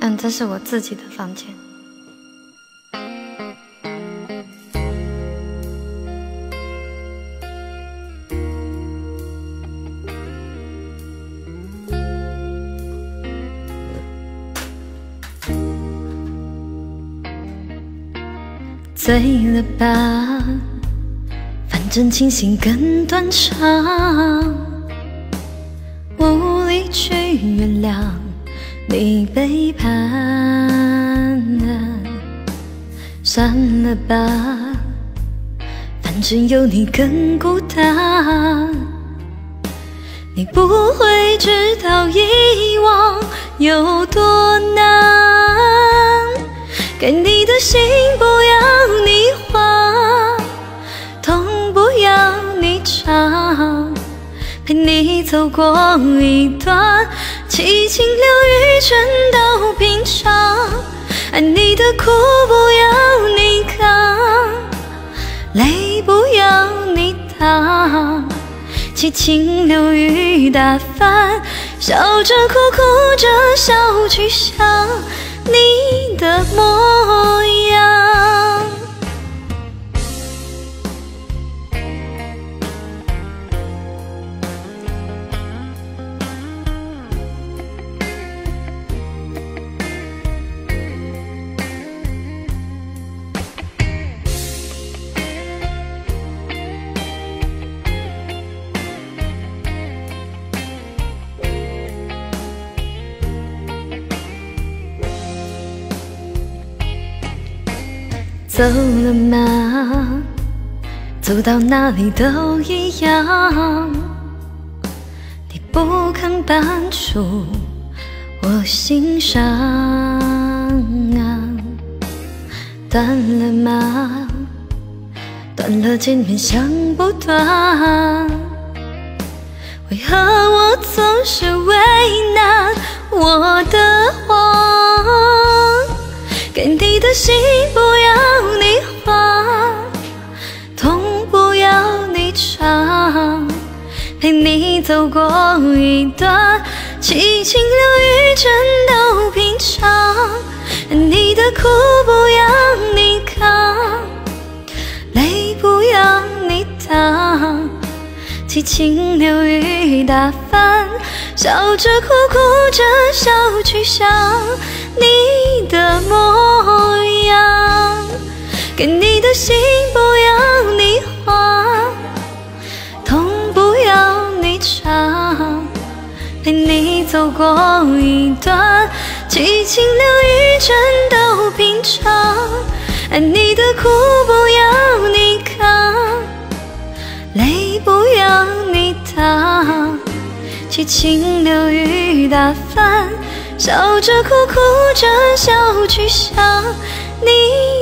但这是我自己的房间。醉了吧，反正清醒更断肠，算了吧，反正有你更孤单。你不会知道遗忘有多难，给你的心不要你还，痛不要你尝，陪你走过一段七情六欲全都，你的苦不要你扛，泪不要你淌。七情六欲打翻，笑着哭，哭着笑，去想你的模样。走了吗？走到哪里都一样。你不肯搬出我心上啊。断了吗？断了见面想不断。为何我总是为难我的你走过一段七情六欲全都平常。你的苦不要你扛，泪不要你淌，七情六欲打翻，笑着哭，哭着笑，去想你的模样。给你的心不要你走过一段七情六欲全都平常。爱你的苦不要你扛，泪不要你淌，七情六欲打翻，笑着哭，哭着笑，去想你